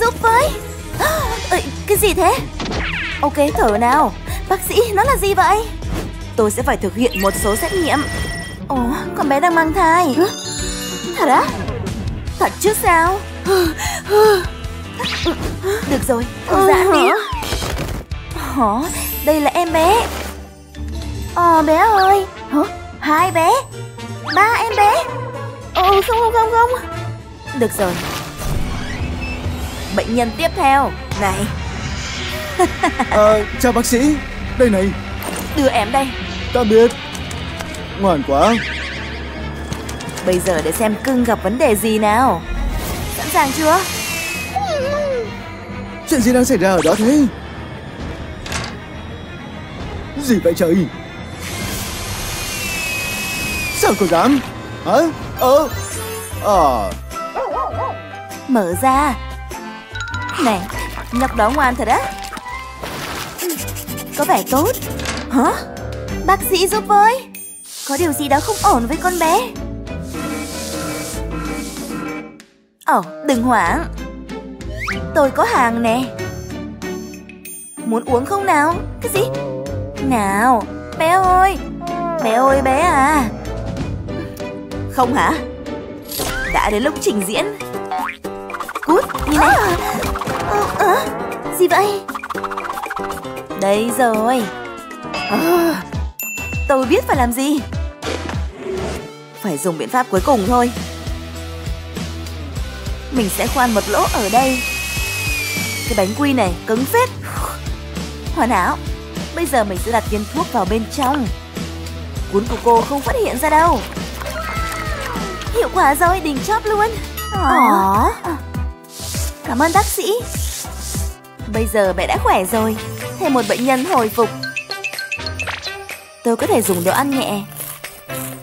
giúp với. Ê, Cái gì thế? Ok thở nào. Bác sĩ nó là gì vậy? Tôi sẽ phải thực hiện một số xét nghiệm. Ồ con bé đang mang thai. Thật á? Thật chứ sao? Được rồi Thư giãn đi Hả? Đây là em bé. Ờ bé ơi. Hả? Hai bé. Ba em bé. Ồ không không không không. Được rồi Bệnh nhân tiếp theo. Này. À, Chào bác sĩ. Đây này. Đưa em đây. Tạm biệt Ngoan quá. Bây giờ để xem cưng gặp vấn đề gì nào. Sẵn sàng chưa? Chuyện gì đang xảy ra ở đó thế? Gì vậy trời? Sao cô dám? Hả? Ờ. Ờ Mở ra này Nhóc đó ngoan thật á. Có vẻ tốt. Hả? Bác sĩ giúp với. Có điều gì đó không ổn với con bé. Ồ, đừng hoảng. Tôi có hàng nè. Muốn uống không nào? Cái gì? Nào, Bé ơi. Bé ơi, bé à. Không hả? Đã đến lúc trình diễn. Cút nhìn này à, à, Gì vậy? Đây rồi. À, Tôi biết phải làm gì. Phải dùng biện pháp cuối cùng thôi. Mình sẽ khoan một lỗ ở đây. Cái bánh quy này cứng phết. Hoàn hảo. Bây giờ mình sẽ đặt viên thuốc vào bên trong. Cuốn của cô không phát hiện ra đâu. Hiệu quả rồi, đỉnh chóp luôn. Ồ. Cảm ơn bác sĩ Bây giờ mẹ đã khỏe rồi Thêm một bệnh nhân hồi phục Tôi có thể dùng đồ ăn nhẹ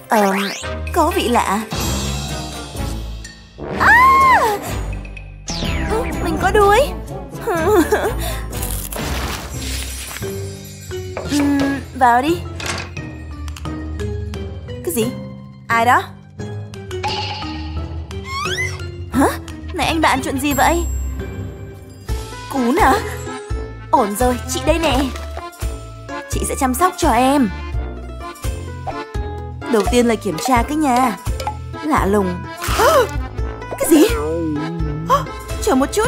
Ờ, có vị lạ à! Mình có đuôi uhm, Vào đi Cái gì? Ai đó? Hả? Này anh bạn chuyện gì vậy? Cún hả? Ổn rồi, chị đây nè. Chị sẽ chăm sóc cho em. Đầu tiên là kiểm tra cái nhà. Lạ lùng. Cái gì? Chờ một chút.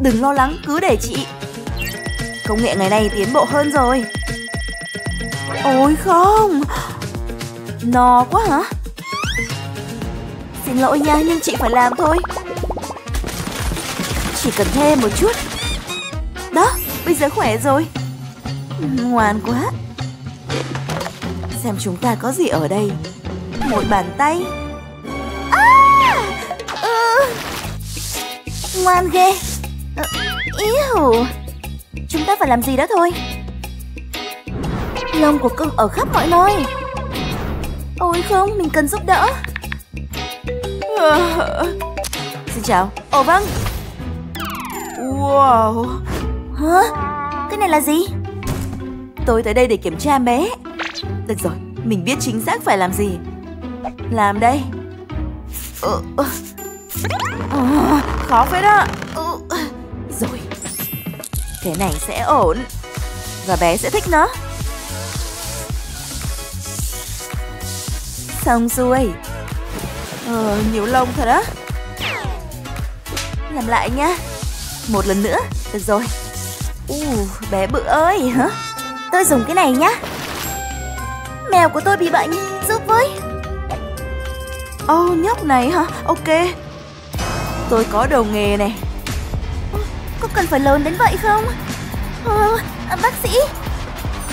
Đừng lo lắng, cứ để chị. Công nghệ ngày nay tiến bộ hơn rồi. Ôi không. No quá hả? Xin lỗi nha, nhưng chị phải làm thôi. Chỉ cần thêm một chút. Đó, bây giờ khỏe rồi. Ngoan quá. Xem chúng ta có gì ở đây. Một bàn tay. À! ừ. Ngoan ghê. Ờ, ừ. Íu Chúng ta phải làm gì đó thôi. Lông của cưng ở khắp mọi nơi. Ôi không, mình cần giúp đỡ. Ờ. Xin chào. Ồ vâng. Wow. Hả? Cái này là gì? Tôi tới đây để kiểm tra bé. Được rồi, mình biết chính xác phải làm gì. Làm đây. Ờ, ờ. Ờ, Khó phết đó. Ờ. Rồi. Cái này sẽ ổn. Và bé sẽ thích nó. Xong xuôi. Ờ, nhiều lông thật á. Làm lại nhá Một lần nữa, được rồi. U, bé bự ơi. Hả? Tôi dùng cái này nhá. Mèo của tôi bị bệnh, giúp với. Ô, oh, nhóc này hả, ok. Tôi có đầu nghề này Có cần phải lớn đến vậy không? Ờ, Bác sĩ.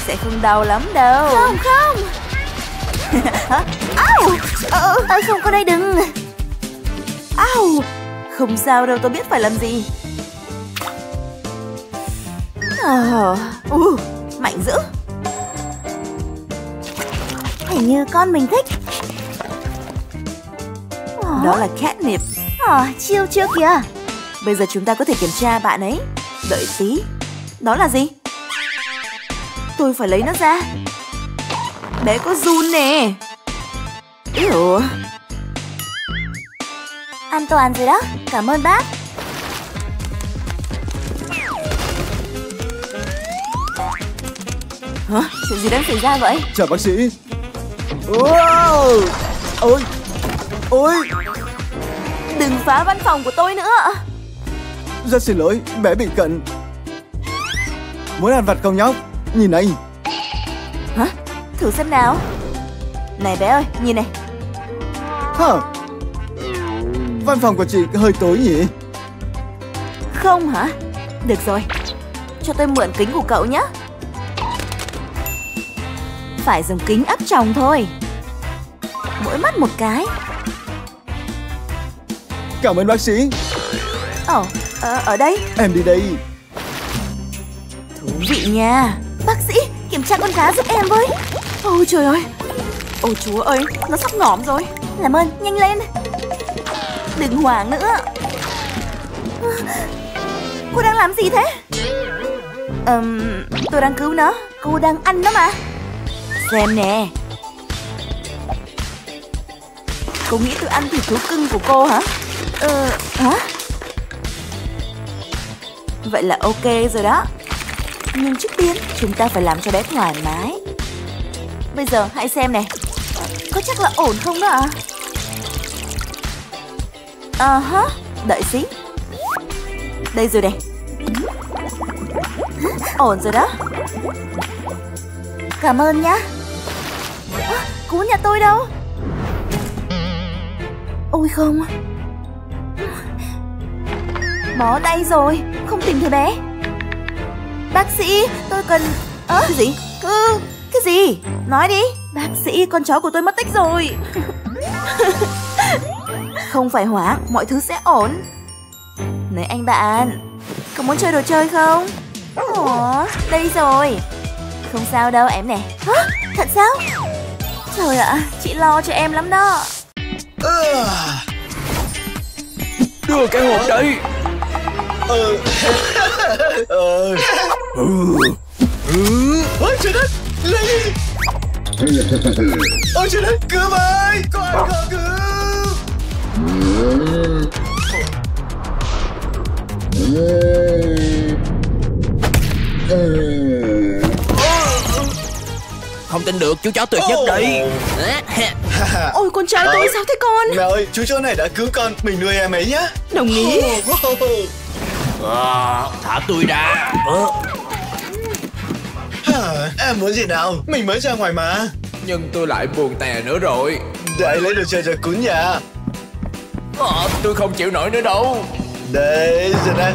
Sẽ không đau lắm đâu. Không, không. Hả? Au! Ờ, ờ, không có đây đừng Au! Không sao đâu, tôi biết phải làm gì Ờ, uh, mạnh dữ. Hình như con mình thích. Đó là catnip Ờ, chiêu chưa kìa. Bây giờ chúng ta có thể kiểm tra bạn ấy. Đợi tí. Đó là gì? Tôi phải lấy nó ra. Bé có run nè. Ew. An toàn rồi đó, cảm ơn bác. Hả? Chuyện gì đang xảy ra vậy? Chào bác sĩ. Wow! Ôi! Ôi! Đừng phá văn phòng của tôi nữa. Rất xin lỗi, bé bị cận. Muốn ăn vặt không nhóc? Nhìn anh. Hả? Thử xem nào. Này bé ơi, nhìn này. Hả? Văn phòng của chị hơi tối nhỉ? Không hả? Được rồi. Cho tôi mượn kính của cậu nhé. Phải dùng kính áp tròng thôi. Mỗi mắt một cái. Cảm ơn bác sĩ. Ồ, ở, ở đây. Em đi đây. Thú vị nha. Bác sĩ, kiểm tra con cá giúp em với. Ôi trời ơi. Ôi chúa ơi, nó sắp ngỏm rồi. Làm ơn, nhanh lên. Đừng hoảng nữa. Cô đang làm gì thế? Ừm, tôi đang cứu nó. Cô đang ăn nó mà. Xem nè. Cô nghĩ tôi ăn thịt thú cưng của cô hả? Ờ, hả? Vậy là ok rồi đó. Nhưng trước tiên chúng ta phải làm cho bé thoải mái. Bây giờ hãy xem này. Có chắc là ổn không đó à? À hả? Đợi xí. Đây rồi này. Ổn rồi đó. Cảm ơn nhá. À, cú nhà tôi đâu? Ôi không. Bó tay rồi, không tìm thấy bé. Bác sĩ, tôi cần... Ơ, cái gì? Cứ... Cái gì? Nói đi. Bác sĩ, con chó của tôi mất tích rồi. không phải hoảng, mọi thứ sẽ ổn. Này anh bạn, có muốn chơi đồ chơi không? Ủa, đây rồi. Không sao đâu em nè. Hả? Thật sao? Trời ạ, chị lo cho em lắm đó. Đưa cái hộp đây Ờ. Ờ. Ôi trời đất. Lấy đi Ôi trời đất. Cứu với Có ai không Không tin được chú chó tuyệt nhất đây Ôi con trai tôi sao thế con? Mẹ ơi chú chó này đã cứu con Mình nuôi em ấy nhá. Đồng ý. À, Thả tôi ra. Hả, Em muốn gì nào? Mình mới ra ngoài mà. Nhưng tôi lại buồn tè nữa rồi. Để lấy đồ chơi cho cún nhà. À, Tôi không chịu nổi nữa đâu. Đây rồi đây.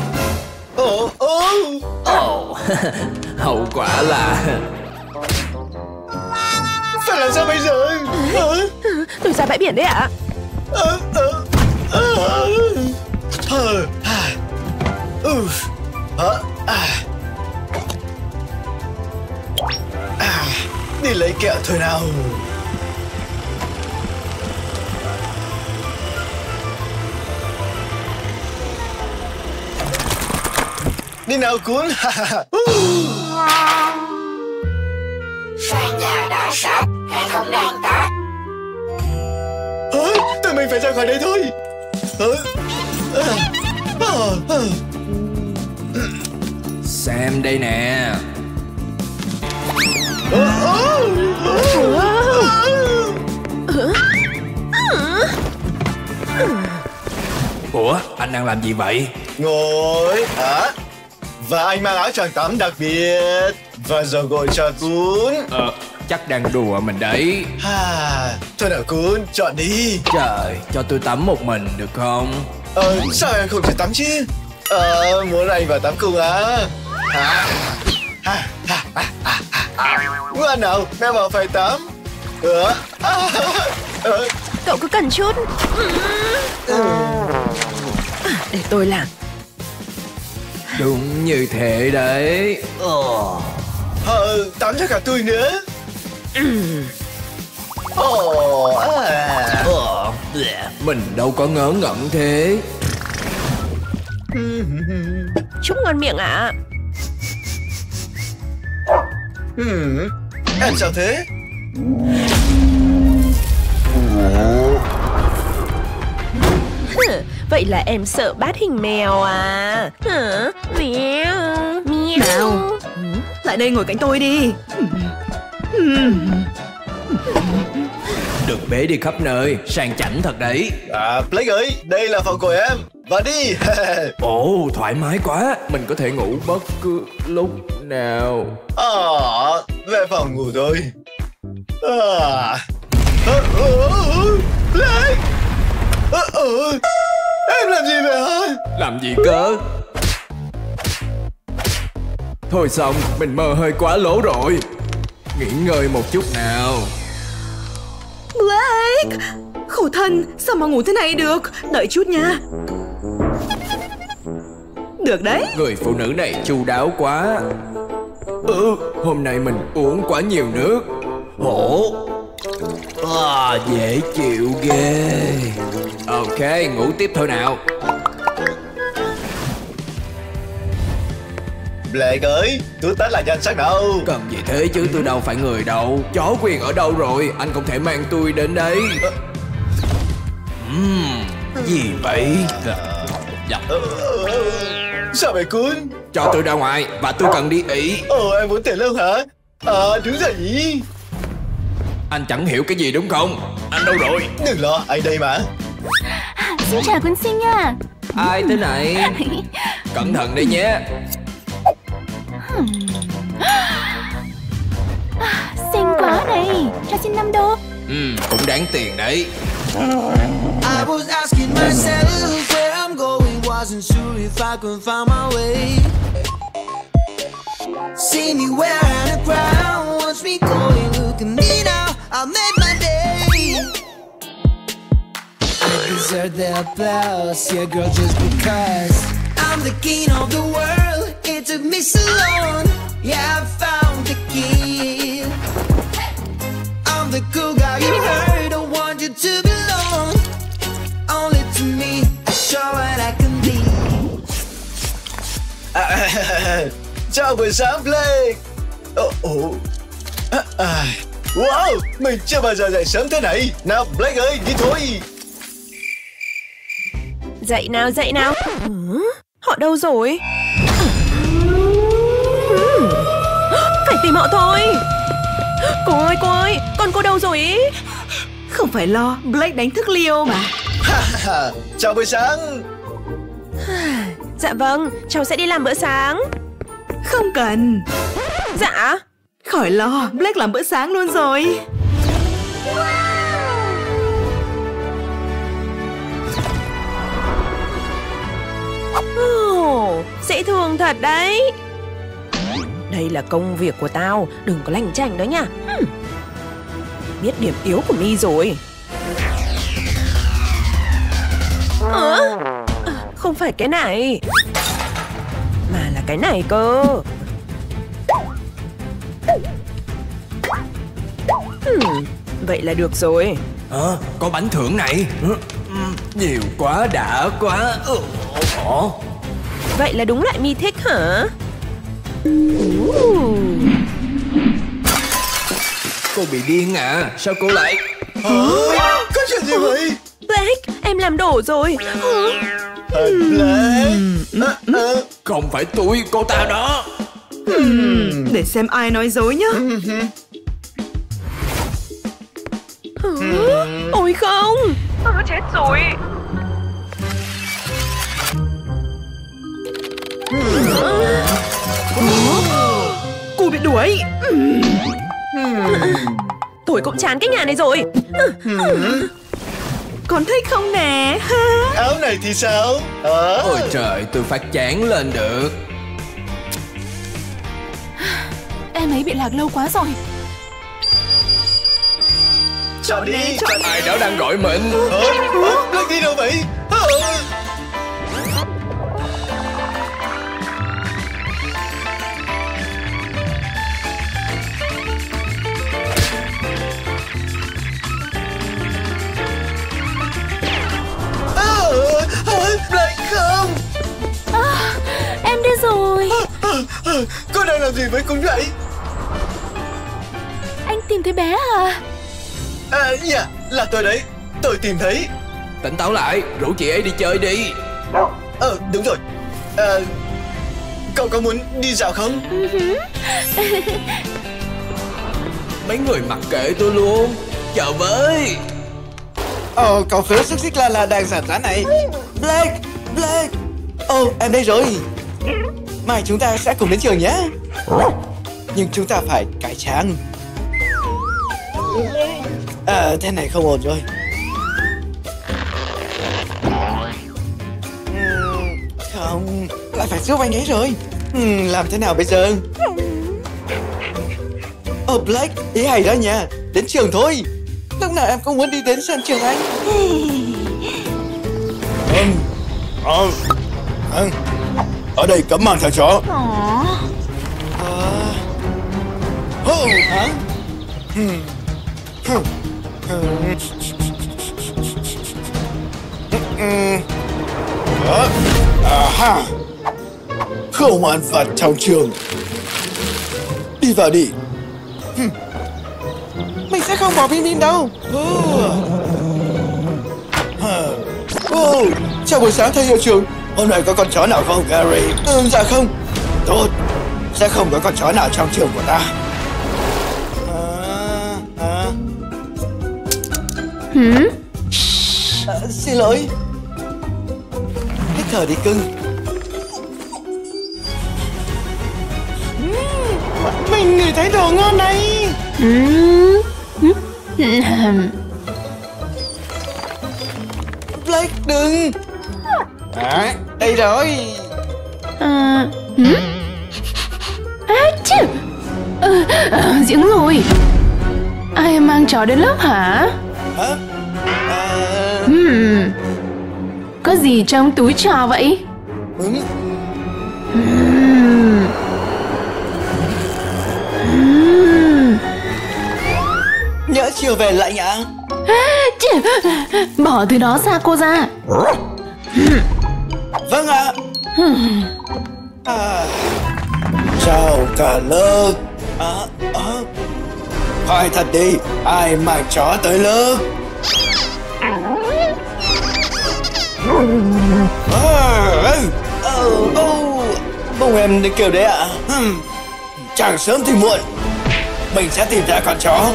Ồ ồ. Ồ Hậu quả là làm sao bây giờ? Tôi ra bãi biển đấy ạ. À. Uf. À. Đi lấy kẹo thôi nào. Đi nào cún Sàn nhà đã sạch, thống đang tắt. Hả? Tụi mình phải ra khỏi đây thôi? À, à, à. Xem đây nè Ủa anh đang làm gì vậy Ngồi hả? Và anh mang áo choàng tắm đặc biệt Và dầu gội cho cún Ờ chắc đang đùa mình đấy. À, Thôi nào cún, chọn đi. Trời cho tôi tắm một mình được không? Ờ, sao em không thể tắm chứ? Ờ, muốn anh vào tắm cùng á. À? À, à, à, à, à. Ngoan nào, mẹ bảo phải tắm. Ờ, à, ờ, Cậu cứ cần chút. À, Để tôi làm. Đúng như thế đấy. Ờ, Tắm cho cả tôi nữa Ồ, à. Mình đâu có ngớ ngẩn thế Chúc ngon miệng ạ Hmm, Em sao thế? Vậy là em sợ bát hình mèo à? Hả? Mèo. Mèo. Nào. Lại đây ngồi cạnh tôi đi. Được bế đi khắp nơi Sang chảnh thật đấy À, Blake ơi, đây là phòng của em. Và đi. Ồ thoải mái quá Mình có thể ngủ bất cứ lúc nào Ờ, về phòng ngủ thôi. À. Ờ, ờ, ờ, ờ, Em làm gì vậy hả? Làm gì cơ Thôi xong Mình mơ hơi quá lố rồi Nghỉ ngơi một chút nào Blake! Khổ thân, sao mà ngủ thế này được? Đợi chút nha. Được đấy. Người phụ nữ này chu đáo quá Ừ Hôm nay mình uống quá nhiều nước Hổ à, Dễ chịu ghê Ok ngủ tiếp thôi nào Blake ơi, tôi tách là danh sách đâu. Cần gì thế chứ tôi đâu phải người đâu Chó quyền ở đâu rồi Anh không thể mang tôi đến đây Ừm, Gì vậy Dạ. Sao vậy Kun? Cho tôi ra ngoài Và tôi cần đi ỉ Ồ, em muốn tiền lương hả? À, đúng rồi nhỉ? Anh chẳng hiểu cái gì đúng không Anh đâu rồi Đừng lo, anh đây mà. Xin chào quân sinh nha Ai thế này Cẩn thận đấy nhé Xinh quá này Cho xin 5 đô Ừm, cũng đáng tiền đấy I was asking myself where I'm going, wasn't sure if I could find my way. See me where and the crowd wants me going. Look at me now, I made my day. I deserve the applause, yeah, girl, just because I'm the king of the world. It took me so long, yeah, I found the key. I'm the cool guy you heard. I want you to belong only to me. Show what I can be. Chào buổi sáng Blake. À, à. Wow, mình chưa bao giờ dậy sớm thế này. Nào Blake ơi, đi thôi. Dậy nào, dậy nào. Ừ, Họ đâu rồi? Tìm họ thôi. Cô ơi, cô ơi, con cô đâu rồi ý? Không phải lo, Blake đánh thức Leo mà. Chào buổi sáng. Dạ vâng, cháu sẽ đi làm bữa sáng. Không cần. Dạ. Khỏi lo, Blake làm bữa sáng luôn rồi. Ồ, dễ thương thật đấy. Đây là công việc của tao, đừng có lanh chanh đó nha. Ừm. Biết điểm yếu của mi rồi. À, không phải cái này, mà là cái này cơ. Ừm, vậy là được rồi. Ờ, có bánh thưởng này Ừ, Nhiều quá đã quá ồ. Vậy là đúng loại mi thích hả? Cô bị điên à Sao cô lại Hả? Có chuyện gì vậy? Blake, em làm đổ rồi. Hả? À, Blake. À, à. Không phải tôi cô ta đó Để xem ai nói dối nhá. Hả? Ôi không. Ờ, chết rồi. Đuổi. Tôi cũng chán cái nhà này rồi. Con thích không nè? Áo này thì sao? Ờ. Ôi trời tôi phát chán lên được Em ấy bị lạc lâu quá rồi Chọn đi, chọn đi. Ai đó đang gọi mình Ờ, ờ, Blake đi đâu vậy? Ờ. Cô đang làm gì với con vậy? Anh tìm thấy bé à? À, dạ, là tôi đấy. Tôi tìm thấy. Tỉnh táo lại Rủ chị ấy đi chơi đi. Ờ đúng rồi. Ờ Cậu có muốn đi dạo không? Mấy người mặc kệ tôi luôn. Chờ với. Ờ, cậu phiếu xích xích la la đang giản giá này. Blake, Blake. Ồ, em đây rồi Mai chúng ta sẽ cùng đến trường nhé. Nhưng chúng ta phải cải trang. À, thế này không ổn rồi. Ừm, Không, lại phải giúp anh ấy rồi. Ừm, Làm thế nào bây giờ? Ờ, Blake, ý hay đó nha. Đến trường thôi. Lúc nào em cũng muốn đi đến sân trường anh. Vâng. Ờ Vâng Ở đây cấm mang theo chó. Hả? Đó À ha Không ăn vặt trong trường. Đi vào đi. Mình sẽ không bỏ Bin Bin đâu. Ô, Chào buổi sáng thầy hiệu trưởng Hôm nay có con chó nào không Gary? Ừ dạ không. Tốt. Sẽ không có con chó nào trong trường của ta. À, à. À, Xin lỗi. Hít thở đi cưng. Mình ngửi thấy đồ ngon này Blake đừng. À, Đây rồi À, hử? À, chứ. Ờ, ờ, Diễn rồi Ai mang chó đến lớp hả? Hả? À, Hmm. Có gì trong túi trò vậy? ừ, Hmm. Hmm. Nhỡ chiều về lạnh ạ Chứ. Bỏ thứ đó xa cô ra Vâng ạ. À, Chào cả lớp. À, à, Hỏi thật đi Ai mang chó tới lớp? À, ờ, ô, Bông em kiểu đấy ạ. Ừm, Chẳng sớm thì muộn. Mình sẽ tìm ra con chó.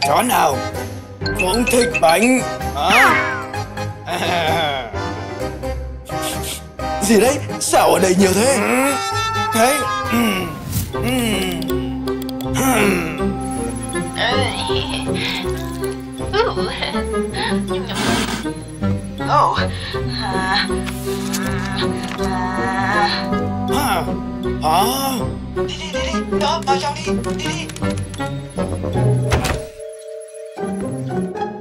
Chó nào Cũng thích bánh. Hả? À. Gì đấy? Sao ở đây nhiều thế. Đấy ừm, ừm. Hả? Hả? Đi đi đi đi. Đó vào trong đi. Đi đi.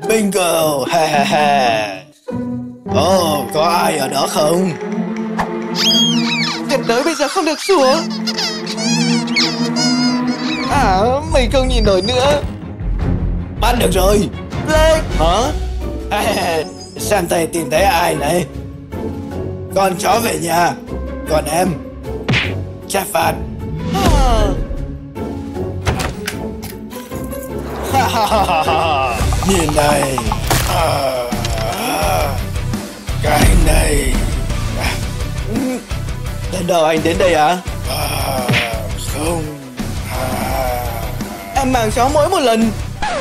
Bingo. Ha ha ha Ồ có ai ở đó không? Tuyệt đối bây giờ không được xuống. À mình không nhìn nổi nữa. Bắt được rồi. Blake Hả? Xem thầy tìm thấy ai này. Con chó về nhà. Còn em. Chát phạt. À, Nhìn này. À, Cái này. Lần đầu anh đến đây à à, Không. À, Em mang chó mỗi một lần.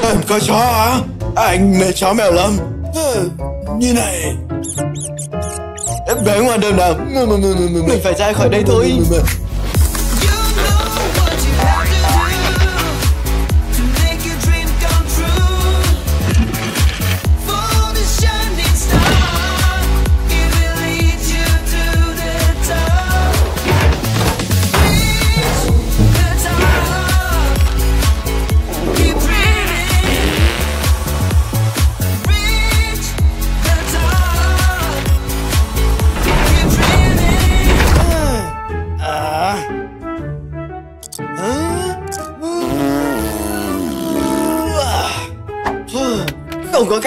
Em có chó hả? Anh mê chó mèo lắm. Ừ, Như này. Em bé ngoài đường nào. Mình phải ra khỏi đây thôi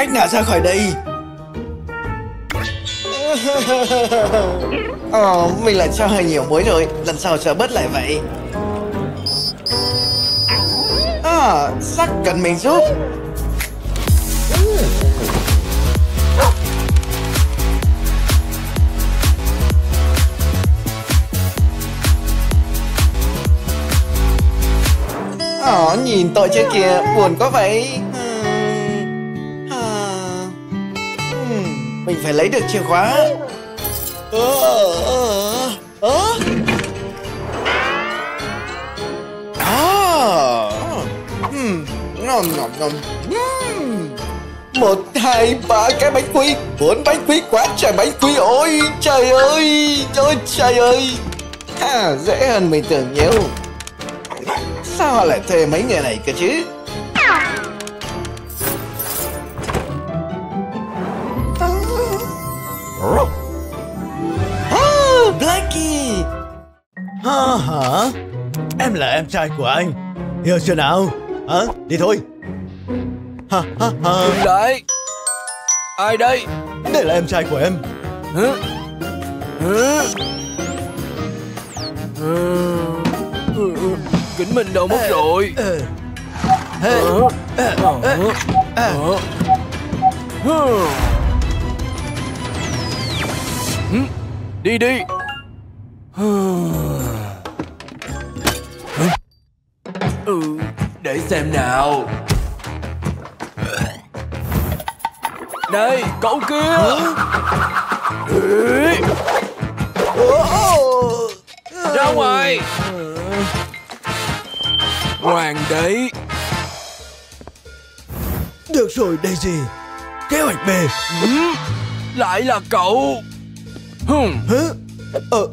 cách ngã ra khỏi đây. Oh, mình lại cho hơi nhiều muối rồi lần sau sẽ bớt lại vậy. À, sắc cần mình giúp. Ồ, oh, nhìn tội chưa kìa, buồn quá vậy. Mình phải lấy được chìa khóa Ờ, ờ, ờ. ờ. À. Hmm, Nom, nom, nom. Một, hai, ba cái bánh quy Bốn bánh quy quá trời bánh quy Ôi trời ơi Ôi trời ơi à, Dễ hơn mình tưởng nhiều Sao họ lại thuê mấy người này cơ chứ Hả hả? Em là em trai của anh. Hiểu chưa nào? Hả? Đi thôi. Ha ha ha. Lại Ai đây Đây là em trai của em. Hả? Hả? Kính mình đâu mất rồi Đi đi xem nào. Đây, cậu kia. Ra ngoài. Ngoan đấy Được rồi Daisy. Kế hoạch B. Ừ, Lại là cậu. Hừm, Hả? Ờ.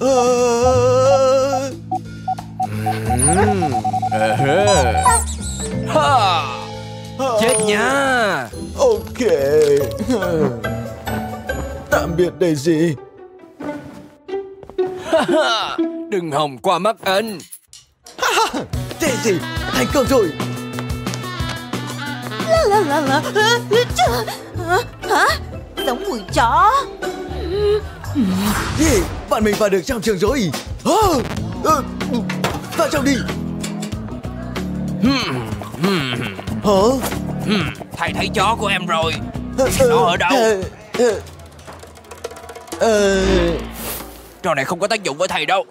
Ờ. ha, Chết nha Ok. Tạm biệt Daisy. Đừng hòng qua mắt anh Daisy, thành công rồi. La la la la Hả? Giống mùi chó Gì? Bạn mình vào được trong trường rồi. Ờ. Ờ. Vào trong đi. Hả? Thầy thấy chó của em rồi Ờ, Nó ở đâu? ờ, ờ, Ờ, Trò này không có tác dụng với thầy đâu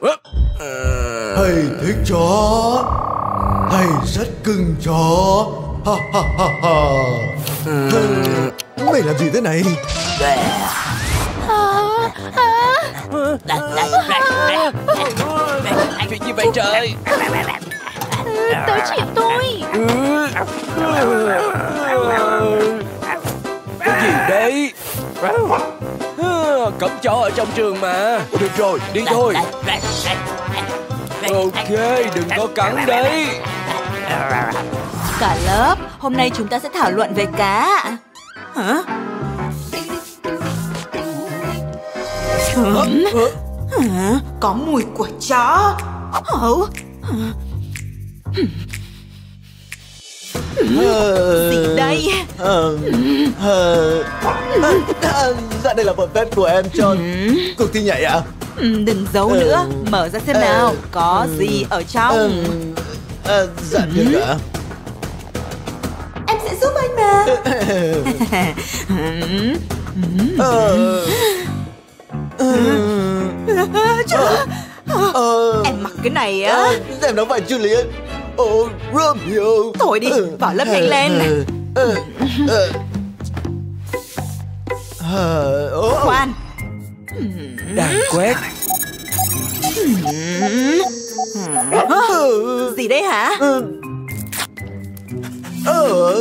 Ờ, thầy thích chó. Thầy rất cưng chó. Ha ha ha ha. Mày làm gì thế này? Chuyện gì vậy trời Tới chị tôi. Cái gì đấy? Cấm chó ở trong trường mà. Được rồi, đi thôi. Ok, đừng có cắn đấy. Cả lớp Hôm nay chúng ta sẽ thảo luận về cá Hả? Hả? Có mùi của chó. Hổ Gì đây? Ờ, ờ, à, Dạ đây là phần phép của em cho cuộc thi nhảy ạ. Ừ, Đừng giấu Ừ. nữa Mở ra xem Ừ. nào Có gì ở trong? Ờ, ờ, Dạ được ạ. Em sẽ giúp anh mà. Ờ, ờ, Em mặc cái này á. Ờ, Em đâu phải Juliet. Ồ, Romeo. Thôi đi, vào lớp nhanh lên. Ờ, ờ, ờ, ồ, Khoan. Đang quét. Ờ, Gì đấy hả? Ờ.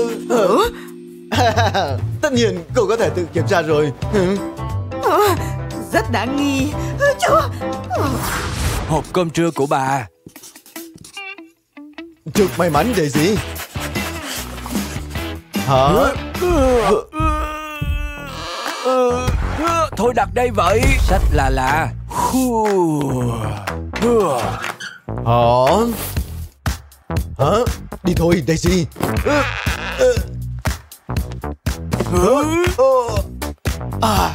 Tất nhiên cô có thể tự kiểm tra rồi. Ừ. Rất đáng nghi. Chúa Hộp cơm trưa của bà Chúc may mắn Daisy. Hả? Ờ, Thôi đặt đây vậy Sách là là. Hả? Hả? Đi thôi Daisy. Hả? Hả?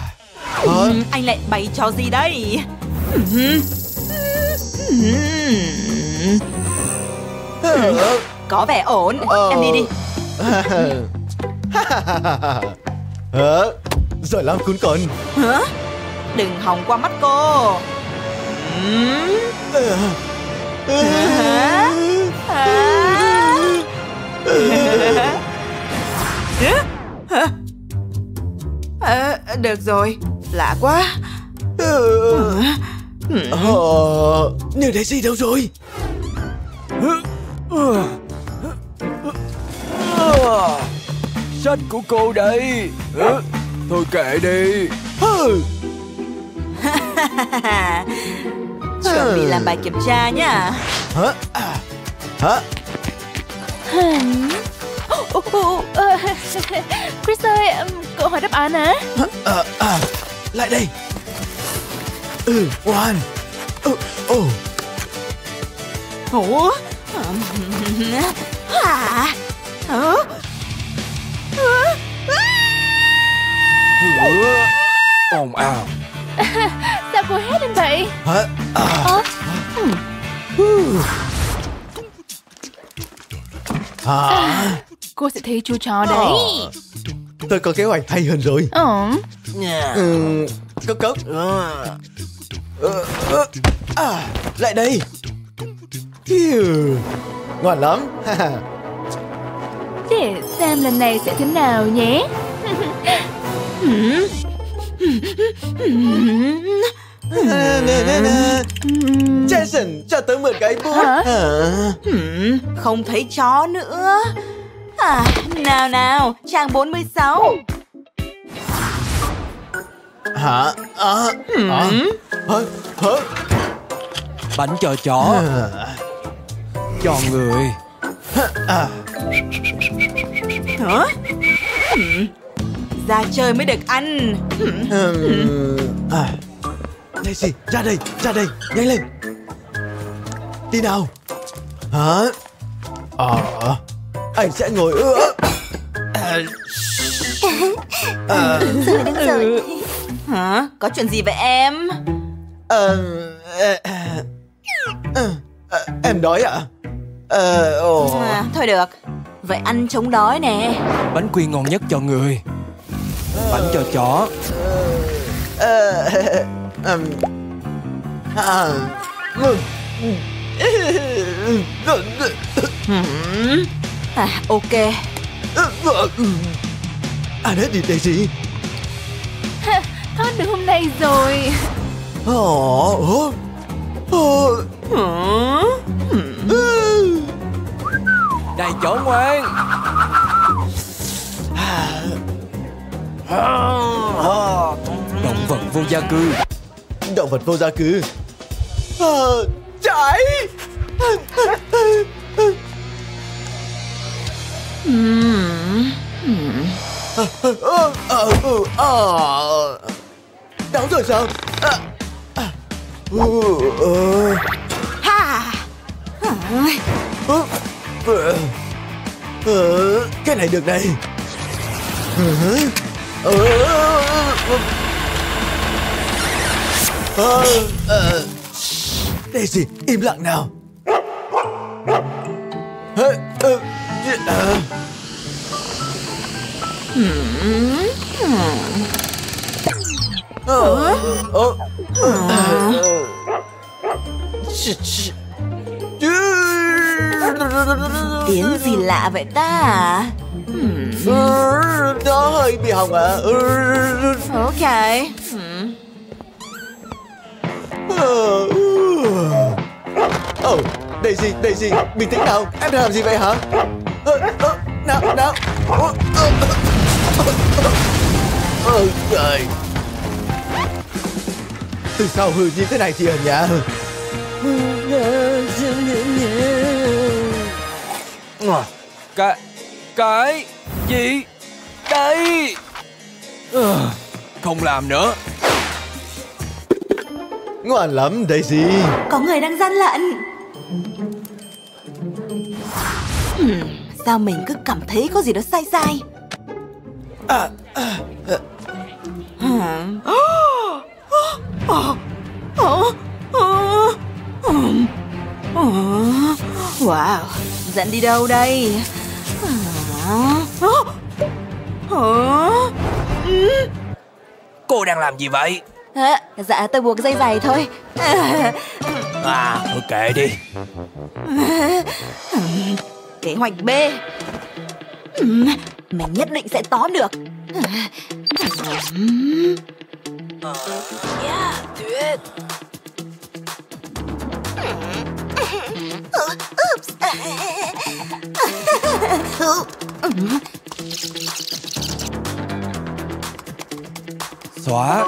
Anh lại bày trò gì đây Hả? Có vẻ ổn Ờ. Em đi đi Hả? Giỏi lắm cún con. Hả? Đừng hòng qua mắt cô Ờ. Hả? À. Ờ, được rồi, lạ quá. Ờ, như Daisy đâu rồi? Sách của cô đây Ờ, Thôi kệ đi Chuẩn bị làm bài kiểm tra nhá. Hả? Hả? Ờ, Chris ơi, cậu hỏi đáp án á? À, à, lại đây. Ừ, ồ, Ủa? Hả? Ờ, ồn ào Sao cô hét lên vậy? hả? À, hả? cô sẽ thấy chú chó đấy. Tôi có kế hoạch hay hơn rồi. Ờ, Ừ, cốc cốc. Ờ, ờ, à, lại đây. Hiu, Ngoan lắm. ha ha. để xem lần này sẽ thế nào nhé. Jason, cho tớ mượn cái bút. Hả? Không thấy chó nữa. À, nào nào, trang 46. Hả? À, à, hả? Hả? Bánh cho chó Cho người à, Hả? Ra chơi mới được ăn. Ừm, à. Daisy, ra đây, ra đây, nhanh lên. Đi nào. Hả? Ờ, anh sẽ ngồi ưa. À, à, Rồi. Hả? Có chuyện gì vậy em? ờ, ờ, ờ, ờ, em đói ạ? Ờ, ồ. À, thôi được. Vậy ăn chống đói nè. Bánh quy ngon nhất cho người Bánh cho chó Ờ, ừm, à, ừ. Hmm. À, ok. Anh hết đi Daisy. thoát được hôm nay rồi. Ồ, ồ, ồ. Này chó ngoan Động vật vô gia cư Động vật vô gia cư. Ờ, ờ. Đóng rồi sao? À, à, Ha! Ờ, Cái này được đây. Ờ, ờ. Daisy, im lặng nào. Ờ, Tiếng gì lạ vậy ta? Hmm. Ừ, Nó hơi bị hỏng à. Ok. Ờ, ừ. Ồ, Daisy, Daisy, bình tĩnh nào, em đang làm gì vậy hả? Ờ, ờ, nào, nào. Ờ, ờ, trời. Từ sau hư như thế này thì ở nhà. Cái Cái gì Đây Ờ, Không làm nữa Ngoan lắm, Daisy. Có người đang gian lận. Hmm. Sao mình cứ cảm thấy có gì đó sai sai? À, à, à, Hmm. Wow, dẫn đi đâu đây? Cô đang làm gì vậy? À, dạ tôi buộc dây giày thôi. À thôi kệ đi. Kế hoạch B. Mình nhất định sẽ tóm được. Yeah, xóa. Xóa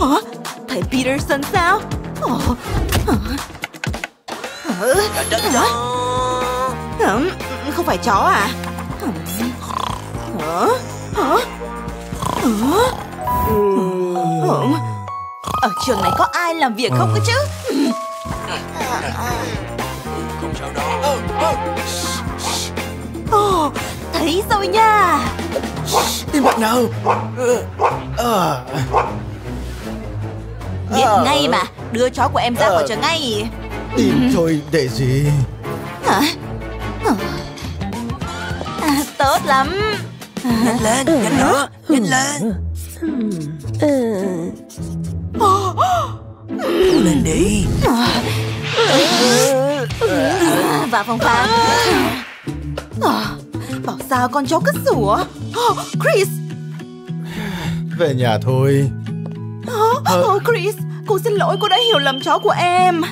Hả? Thầy Peterson sao? Không phải chó à? Ở trường này có ai làm việc không cơ chứ? Thấy rồi nha. Im bặt nào Ờ, Biết Ờ. ngay mà, đưa chó của em ra Ờ. khỏi trường ngay. Im thôi để gì Hả? Ờ. À, tốt lắm. Nhanh lên, nhanh nữa Nhanh lên Cố lên đi À, vào phòng khám. Bảo sao con chó cứ sủa. Oh, Chris, Về nhà thôi. Oh, Chris, cô xin lỗi cô đã hiểu lầm chó của em.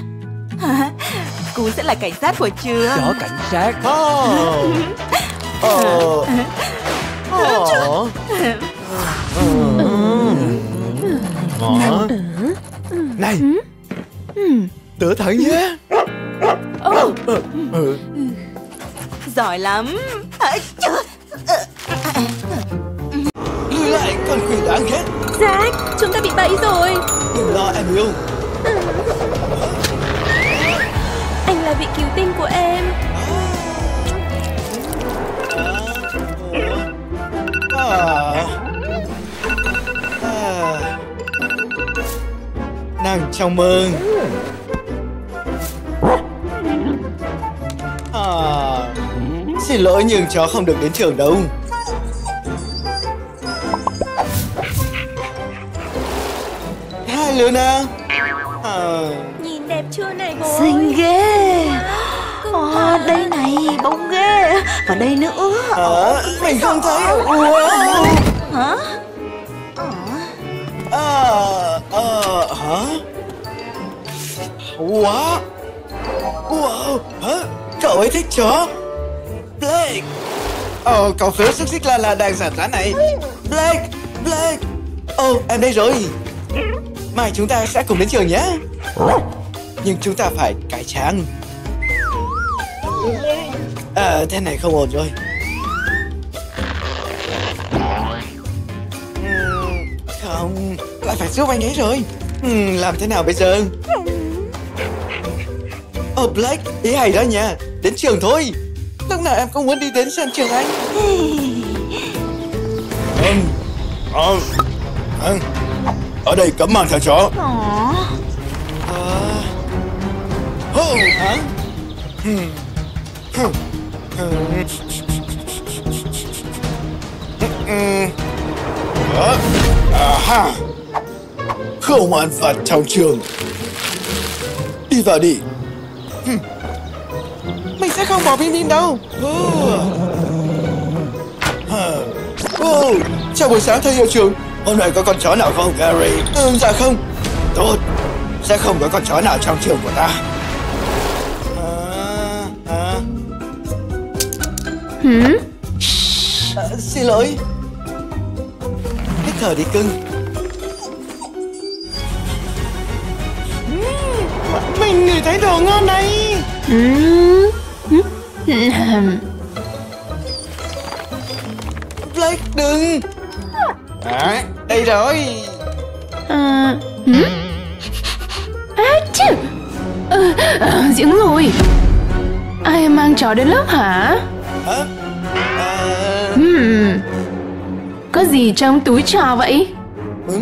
Cô sẽ là cảnh sát của trường. Chó cảnh sát. Ờ Ờ Ờ Ờ Này. Tớ thắng nhé. Ờ, ờ. Giỏi lắm. À, chưa. Lùi lại con quỷ đáng ghét Jack, chúng ta bị bẫy rồi. Đừng lo em yêu Anh là vị cứu tinh của em. à. À. Nàng chào mừng Xin lỗi nhưng chó không được đến trường đâu Hai Luna à. Nhìn đẹp chưa này bố? Xinh ghê. Ờ, đây này, bông ghê. Và đây nữa. Hả? Mình không thấy Wow. Hả? À, à, hả? Wow Wow Hả? Cậu ấy thích chó Ồ, cậu phiếu xúc xích la là đang giả lá này. Blake Blake. Ồ, em đây rồi. Mai chúng ta sẽ cùng đến trường nhé. Nhưng chúng ta phải cải trang. À, thế này không ổn rồi. Ừ, không, lại phải giúp anh ấy rồi. Ừ, làm thế nào bây giờ? Ồ Blake, ý hay đó nha. Đến trường thôi. Lúc nào em cũng muốn đi đến sân trường anh Vâng Vâng Vâng Ở đây cấm mang theo chó. À... Hô, hả? Đó. À ha. Không ăn vặt trong trường Đi vào đi không bỏ Pin Pin đâu Ờ. Hờ. Ô, Chào buổi sáng thầy hiệu trưởng Hôm nay có con chó nào không Gary Ừ dạ không Tốt Sẽ không có con chó nào trong trường của ta à, à. Hử? À, Xin lỗi Hít thở đi cưng Mình ngửi thấy đồ ngon này Ừm. Blake đừng à, Đây rồi À? À, chứ. Ờ, ờ, Diễn rồi Ai mang chó đến lớp hả? À, Ừm. Có gì trong túi trò vậy? ừ,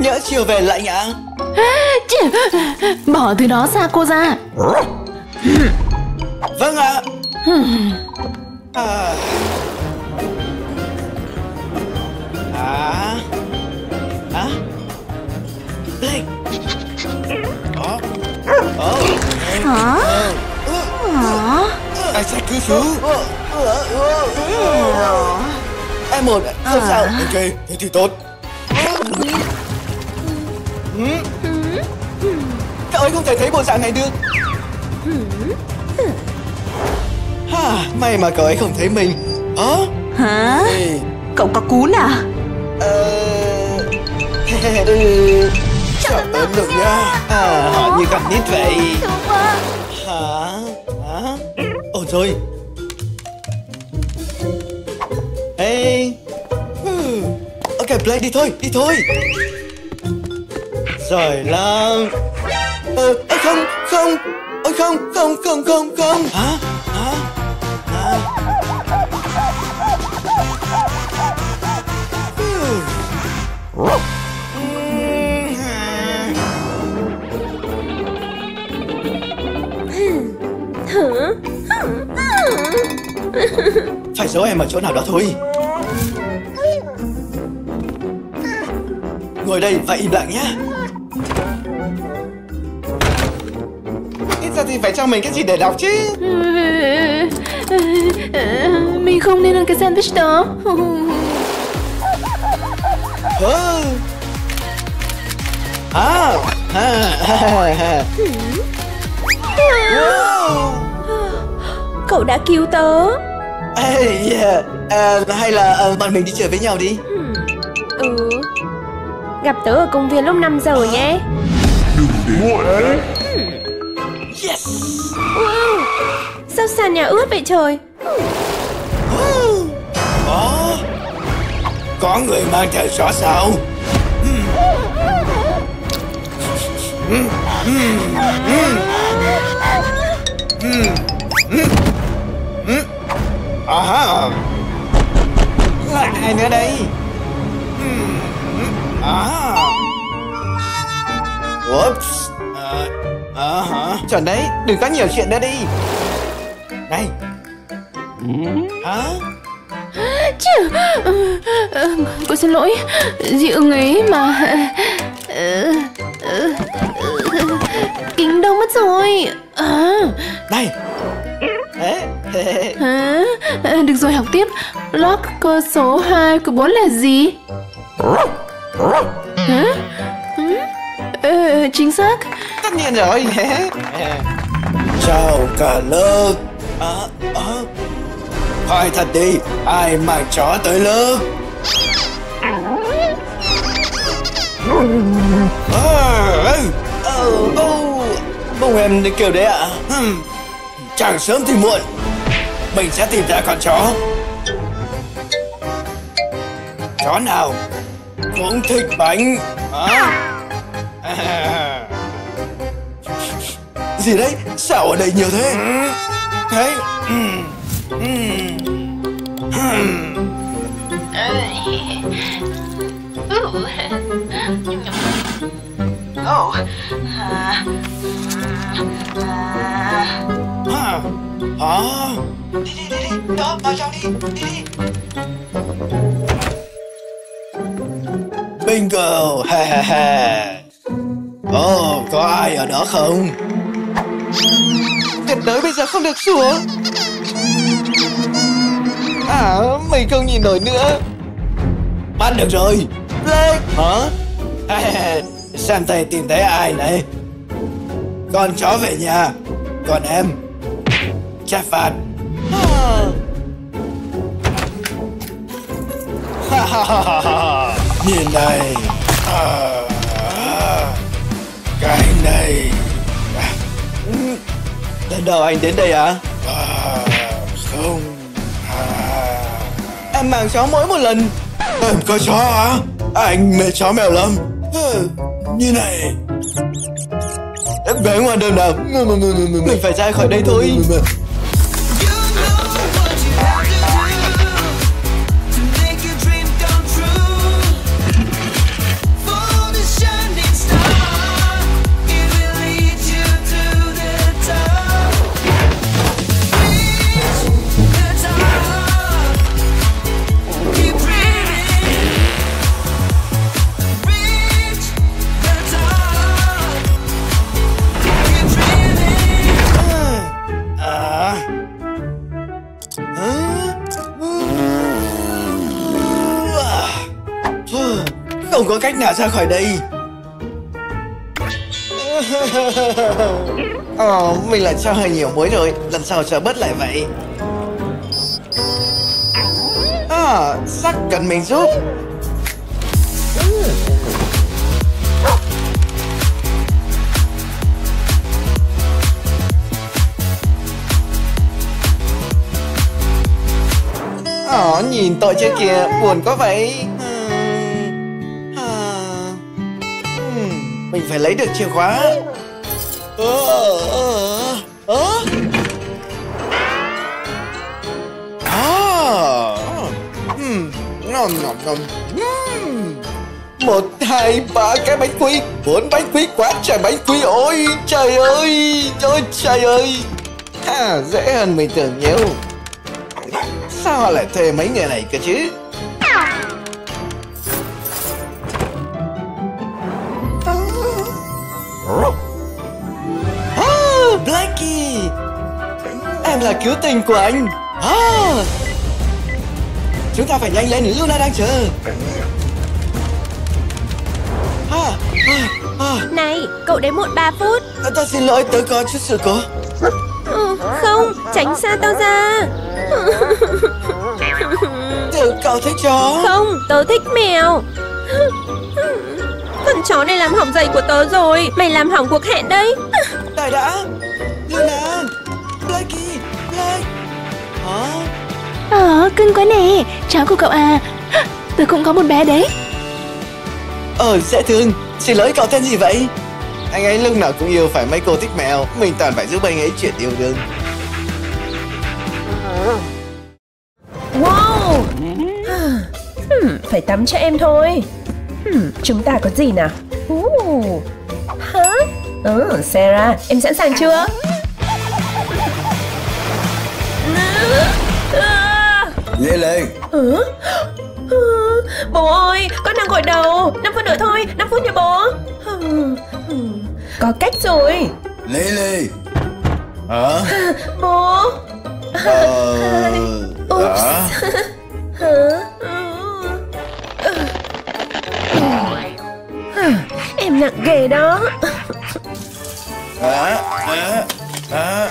Nhỡ chiều về lạnh ạ Chứ. Bỏ thứ đó xa cô ra. Vâng ạ. À. À. Blake Đó. Đó Hả? Hả? Anh sẽ cứu chú? Em một không sao. Ok thế thì tốt. Cậu ấy không thể thấy bộ dạng này được. Ha, May mà cậu ấy không thấy mình. Hả? Ê, Cậu có cún à? Ờ. Ừ, Chào ơn được nha. À họ như gặp nít vậy. Hả? Hả? Ồ rồi Hey Hmm. Ok Blake đi thôi, đi thôi Giỏi lắm Ờ, ơ không, không Ôi không, không, không, không, không Hả? Hả? Hả? Phải giấu em ở chỗ nào đó thôi Ngồi đây và im lặng nhé phải cho mình cái gì để đọc chứ Mình không nên ăn cái sandwich đó Ờ. À, ha, ha, ha, ha. Wow. Cậu đã cứu tớ Ê, yeah. à, hay là à, bọn mình đi chơi với nhau đi Ừ Gặp tớ ở công viên lúc 5 giờ nhé Yes Sao sàn nhà ướt vậy trời? Có. Có người mang theo gió sao? À ha Lại ai nữa đây. À Whoops. À, à hả? Chuẩn đấy Đừng có nhiều chuyện nữa đi. Này. Hả? Chứ ờ, ờ, Cô xin lỗi. Dị ứng ấy mà ờ, Kính đâu mất rồi? À Này? À, Được rồi học tiếp. Log cơ số 2 của 4 là gì? Hả? Ừ? Chính xác. Tất nhiên rồi. Chào cả lớp à, à. Hỏi thật đi Ai mang chó tới lớp À, ờ, ừ. Bông em định kiểu đấy ạ à? Chẳng sớm thì muộn Mình sẽ tìm ra con chó Chó nào Cũng thích bánh Hả? À. Gì đấy? Sao ở đây nhiều thế? Ừ. Thế? Ừm, ừm, ừm. Hả? Hả? Đi đi đi đi, đó, vào trong đi, đi đi. Bingo, ha ha ha. Ồ, có ai ở đó không? Tuyệt đối bây giờ không được xuống. À, mình không nhìn nổi nữa. Bắt được rồi. Blake. Hả? Xem thầy tìm thấy ai này. Con chó về nhà. Còn em. Chép phạt. À. Ha ha ha ha ha. Nhìn này. À. Cái này. Đầu anh đến đây à? À, không. À. Em mang chó mỗi một lần. Em có chó à? Anh mê chó mèo lắm. Như này. Em bé ngoài đường nào. Mình phải ra khỏi đây thôi. Có cách nào ra khỏi đây? Ờ, mình lại cho hơi nhiều muối rồi Lần sau sẽ bớt lại vậy? Ờ, à, sắc cần mình giúp. Ờ, nhìn tội chưa kìa, buồn có vậy. Mình phải lấy được chìa khóa. Ờ, ờ, ờ. ờ. À, Một, hai, ba cái bánh quy Bốn bánh quy quá trời bánh quy. Ôi trời ơi Ôi trời ơi. À, Dễ hơn mình tưởng nhiều. Sao họ lại thuê mấy người này cơ chứ? Oh, Blackie Em là cứu tình của anh. Oh. Chúng ta phải nhanh lên Luna đang chờ. À, à, à. Này, cậu đến muộn 3 phút. Ta xin lỗi tớ có chút sự cố. Ừ, Không, tránh xa tao ra. Tự cậu thích chó. Không, tớ thích mèo Con chó này làm hỏng giày của tớ rồi. Mày làm hỏng cuộc hẹn đấy. Đợi đã. Luna Blackie Black Hả? Ờ, cưng quá nè. Cháu của cậu à. Tớ cũng có một bé đấy. Ờ dễ thương. Xin lỗi cậu tên gì vậy? Anh ấy lúc nào cũng yêu phải mấy cô thích mèo. Mình toàn phải giúp anh ấy chuyện yêu đương. Wow. Hmm, Phải tắm cho em thôi hmm, Chúng ta có gì nào uh. Hả? Ừ, Sarah, em sẵn sàng chưa? Lê Lê Ừ? Ừ, Bố ơi, con đang gội đầu 5 phút nữa thôi, 5 phút nha bố Ừ. Có cách rồi Lê Lê Hả? Bố Ờ... Hả? Em nặng ghê đó Hả? Hả? Hả?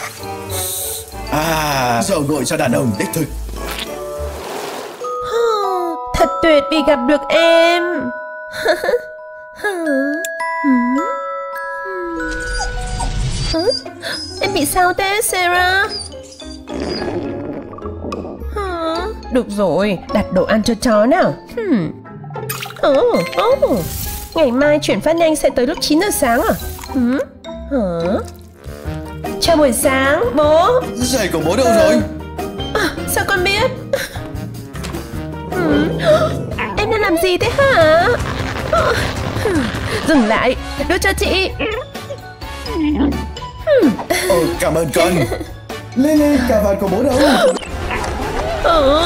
À, dầu gội cho đàn ông đích thực Thật tuyệt vì gặp được em Hả? Em bị sao thế Sarah? Hả? Được rồi, đặt đồ ăn cho chó nào hmm. Ồ, ồ. Ngày mai chuyển phát nhanh sẽ tới lúc 9 giờ sáng à? Hmm? Hả? Chào buổi sáng, bố Giày của bố đâu rồi? À, Sao con biết? Ừ. Em đang làm gì thế hả? Dừng lại, đưa cho chị Ồ, cảm ơn con Lê Lê, cà vạt của bố đâu? ừ.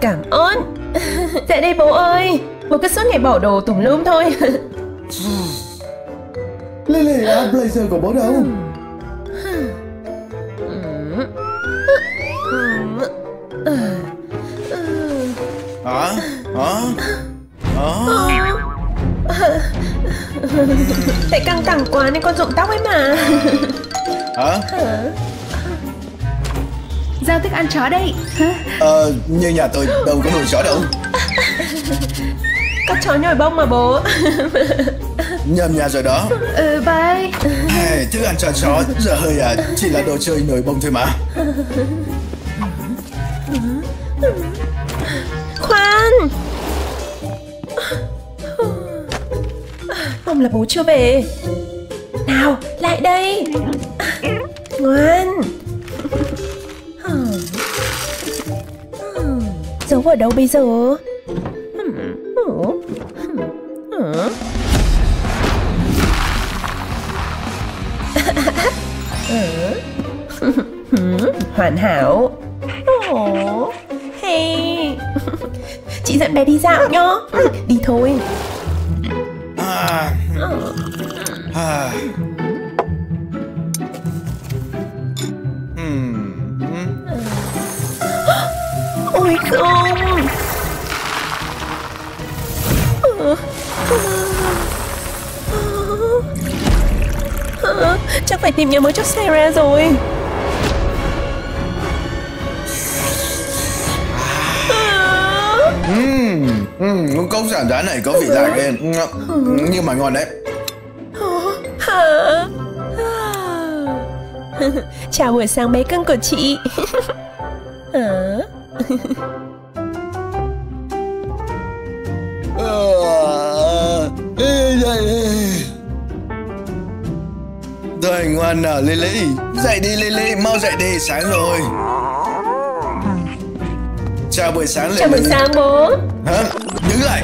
Cảm ơn Dạ đây bố ơi Bố cứ suốt ngày bỏ đồ tùm lum thôi Lê, áo blazer của bố đâu? Hả? Hả? Hả? Tại căng thẳng quá nên con rụng tóc ấy mà Hả? Giao thức ăn chó đây? Ờ, như nhà tôi đâu có nuôi chó đâu. Có chó nhồi bông mà bố. Nhầm nhà rồi đó. Ừ bye. Hey, thức ăn cho chó giờ hơi à Chỉ là đồ chơi nổi bông thôi mà. Khoan. Mong là bố chưa về. Nào lại đây. Ngoan Giấu ở đâu bây giờ? Hoàn hảo. Ồ, hay Chị dẫn bé đi dạo nhá. Đi thôi. À, à. tôi không? Chắc phải tìm nhà mới cho xe ra rồi. Ừm, uhm, cốc giảm giá này có vị lạc lên Nhưng mà ngon đấy. Chào buổi sáng bé cưng của chị. Rồi ngoan nào Lily Dậy đi Lily Mau dậy đi sáng rồi. Chào buổi sáng chào buổi sáng bố. Hả? Đứng lại.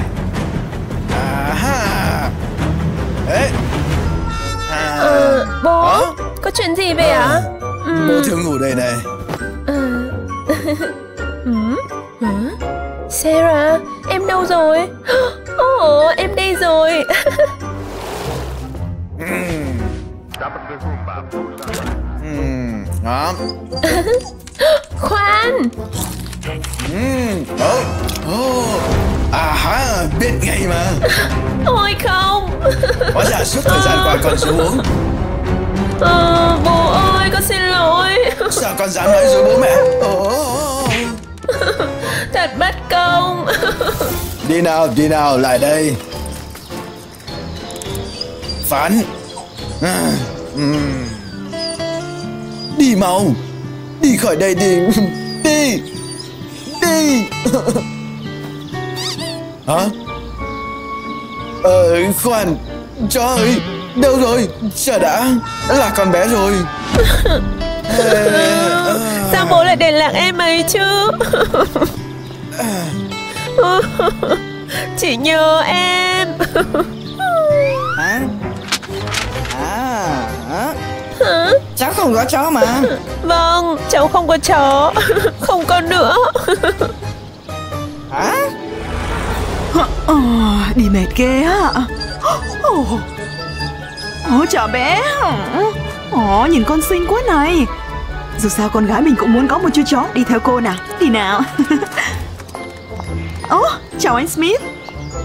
À ha. Ê. À, ờ, bố Hả? có chuyện gì vậy ạ? Ừ. Bố thường ngủ đây này. Ờ. ừ. hả? Sarah em đâu rồi? Ồ em đây rồi. Ừm, Đó khoan. Ồ À ha Biết ngay mà. Ôi không. Hóa ra suốt thời gian qua con xuống uống ờ, bố ơi con xin lỗi. Sao con dám nói dối bố mẹ? Ồ, thật bất công. Đi nào đi nào lại đây. Phán. À. Đi mau. Đi khỏi đây đi. Đi. Đi. Hả? Ờ khoan. Ơi Đâu rồi? Chờ đã. Là con bé rồi. Ờ, sao bố lại để lạc em ấy chứ chỉ nhớ em Hả? À, hả? Hả? cháu không có chó mà. vâng cháu không có chó không có nữa Hả? Ờ, đi mệt ghê á Ồ, Ồ chào bé Ồ, nhìn con xinh quá này Dù sao con gái mình cũng muốn có một chú chó. Đi theo cô nào, đi nào. Ồ, chào anh Smith.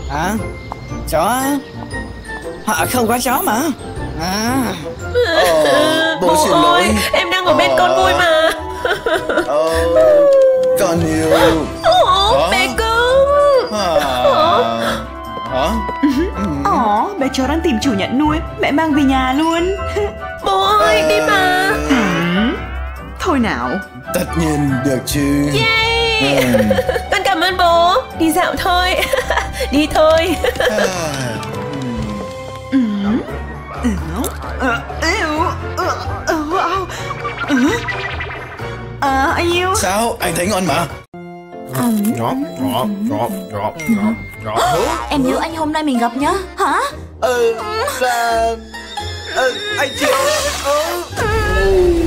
Hả? Chó á? Họ không có chó mà. À, Ờ, bố xin lỗi. ơi em đang ở bên con vui mà. Ờ, Con yêu. Hả? bé cưng à, Hả? Ồ, bé chó đang tìm chủ nhận nuôi. Mẹ mang về nhà luôn. Bố ơi đi mà. Ừm, Thôi nào Tất nhiên được chứ Yay Ừ. con cảm ơn bố đi dạo thôi đi thôi À, Ờ, ờ, ờ. Ờ, ờ, anh yêu Sao anh thấy ngon mà Em nhớ anh hôm nay mình gặp nhá Hả? ờ, là... Ờ, anh chị. Ờ.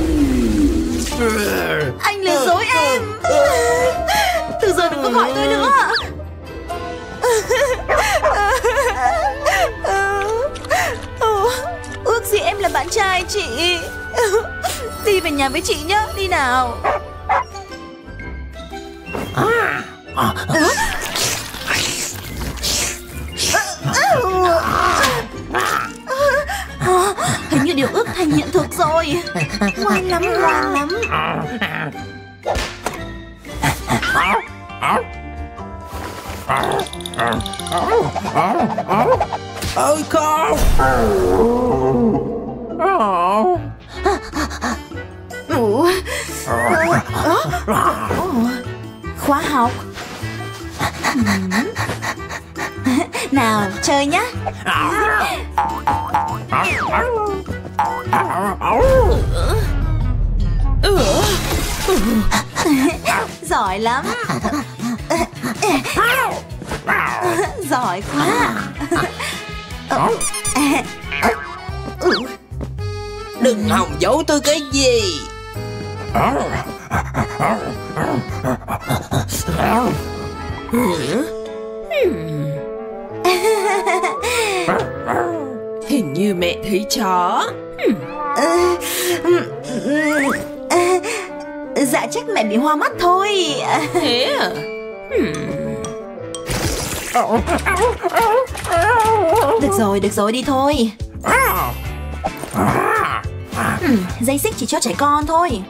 Anh lừa dối em. Từ giờ đừng có gọi tôi nữa. Ước gì em là bạn trai chị. Đi về nhà với chị nhá Đi nào. À, Như điều ước thành hiện thực rồi Ngoan lắm, ngoan lắm Ôi con Ủa? Khóa học. Nào chơi nhá Giỏi lắm. Giỏi quá. Đừng hòng giấu tôi cái gì Hình như mẹ thấy chó. Dạ chắc mẹ bị hoa mắt thôi. Thế à? Được rồi, được rồi đi thôi. Dây xích chỉ cho trẻ con thôi.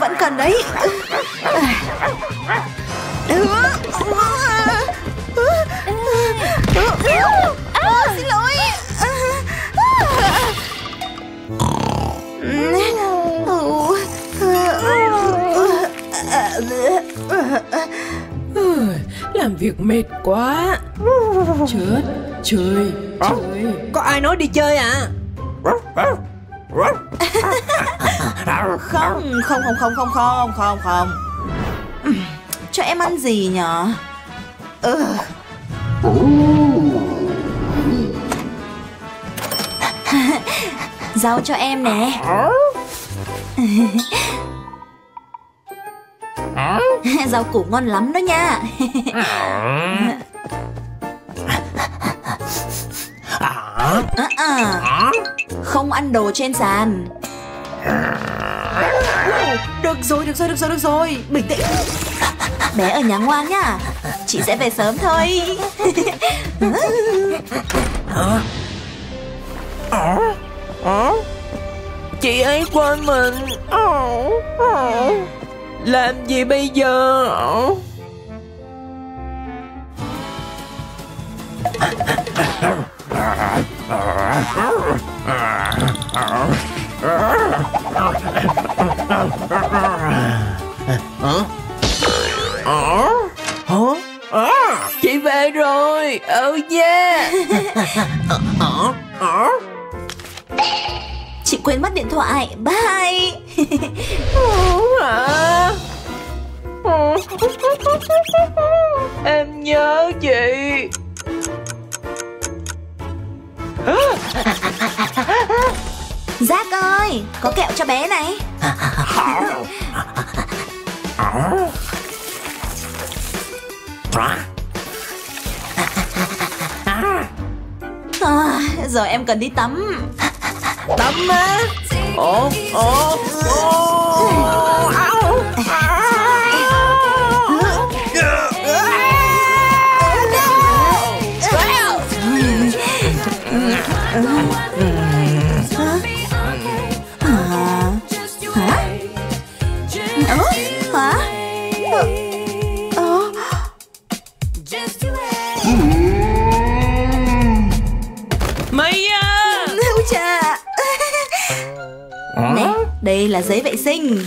Vẫn cần đấy À, Xin lỗi Làm việc mệt quá. Chết Chơi Chơi Có ai nói đi chơi à? Không, không, không, không, không, không, không, cho em ăn gì nhở? Ừ. Rau cho em nè Rau củ ngon lắm đó nha À, à. Không ăn đồ trên sàn Được rồi, được rồi, được rồi, được rồi Bình tĩnh Bé ở nhà ngoan nhá. Chị sẽ về sớm thôi. Chị ấy quên mình. Làm gì bây giờ Chị về rồi. Oh yeah Chị quên mất điện thoại. Bye. Hả? Em nhớ chị. Giác ơi Có kẹo cho bé này Giờ em cần đi tắm. Tắm á. Ồ, ồ, ồ. Là giấy vệ sinh.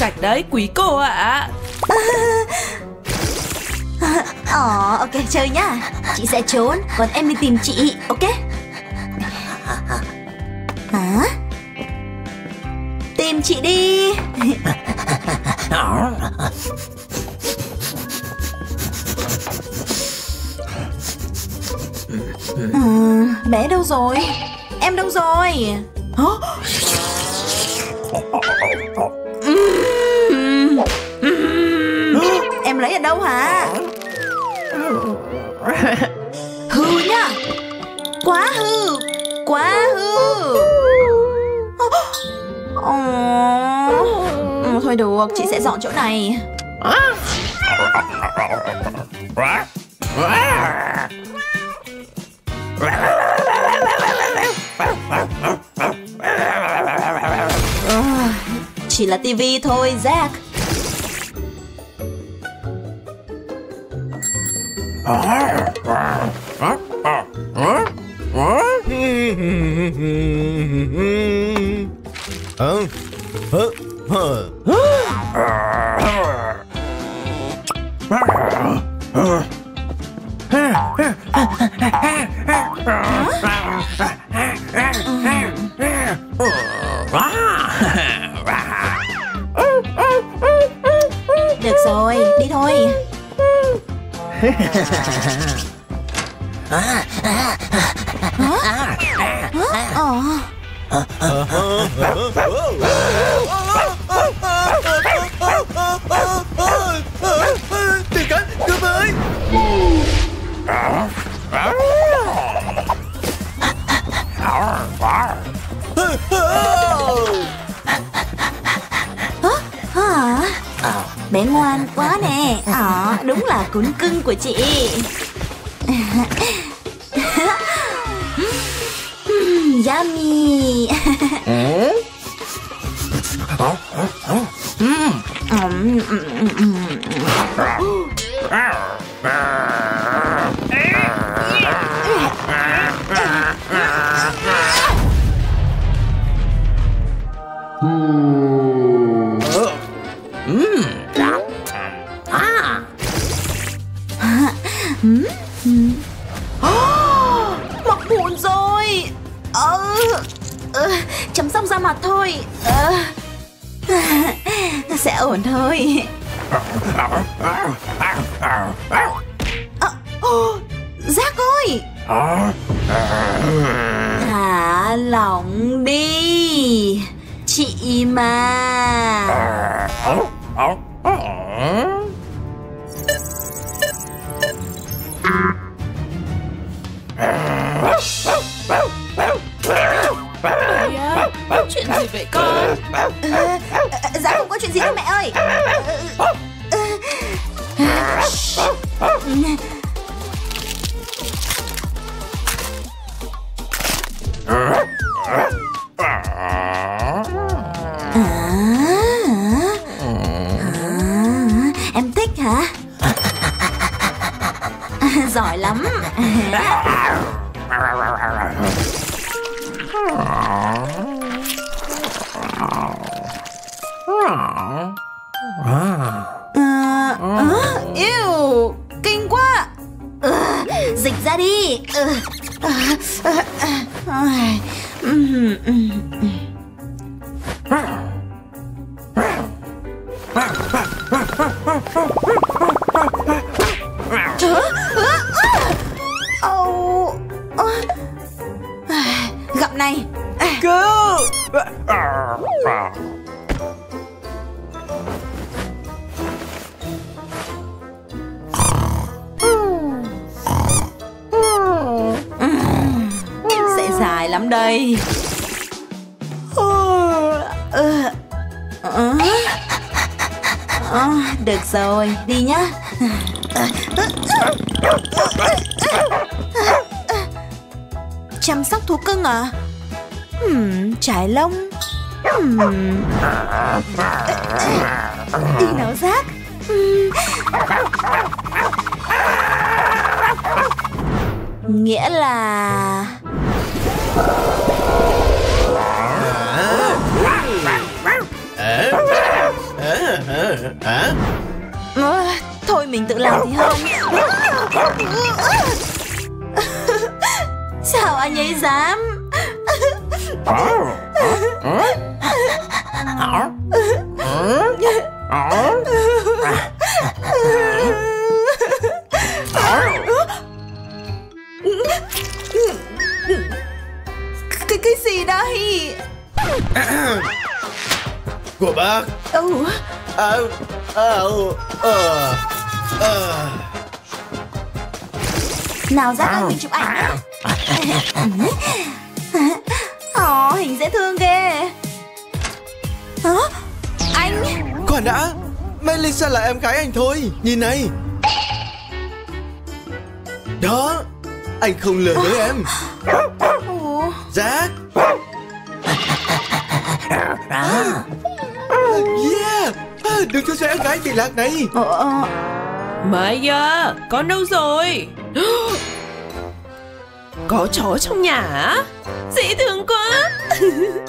Sạch đấy quý cô ạ Ờ, ok, chơi nhá Chị sẽ trốn, còn em đi tìm chị, ok? Hư nhá Quá hư. Quá hư. Ồ. Ừ, Thôi được Chị sẽ dọn chỗ này. Chỉ là tivi thôi Jack. Ờ, hơ, Hmm. Đây ờ, ờ, ờ, Được rồi, đi nhá Chăm sóc thú cưng à? Hmm, trải lông hmm. Đi nấu rác Hmm. Nghĩa là Hả? Thôi mình tự làm thì hơn Sao anh ấy dám ờ, ờ, ờ. À, ờ, ờ. Nào ra ơi mình chụp ảnh nhá Ồ hình dễ thương ghê Hả? Anh Khoan đã Melissa là em gái anh thôi Nhìn này Đó Anh không lừa dối em Đừng cho xe em gái bị lạc này Ờ, ờ, Maya, con đâu rồi? Có chó trong nhà á? Dễ thương quá